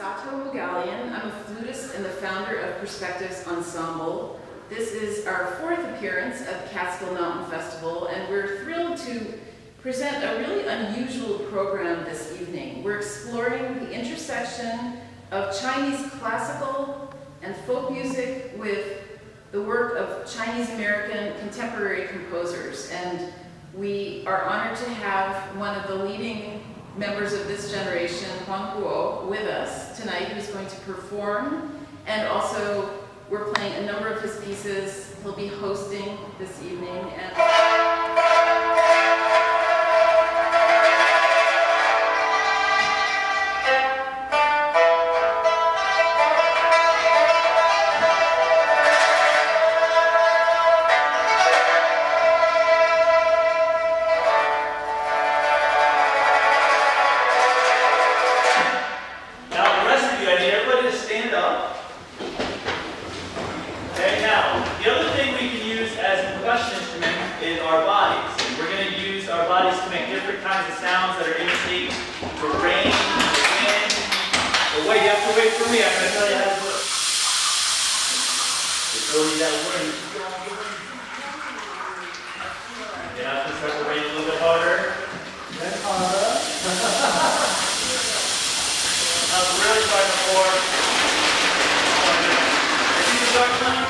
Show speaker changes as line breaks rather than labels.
Sato Moughalian. I'm a flutist and the founder of Perspectives Ensemble. This is our fourth appearance at the Catskill Mountain Festival, and we're thrilled to present a really unusual program this evening. We're exploring the intersection of Chinese classical and folk music with the work of Chinese American contemporary composers. And we are honored to have one of the leading members of this generation, Huang Ruo, with us tonight, who's going to perform. And also, we're playing a number of his pieces. He'll be hosting this evening.
To make different kinds of sounds that are imitate the rain, the wind. But wait, you have to wait for me. I'm going to tell you how to do it. It's really that wind. You have to start the rain a little bit harder. Then harder. I'm really trying to pour. If you start playing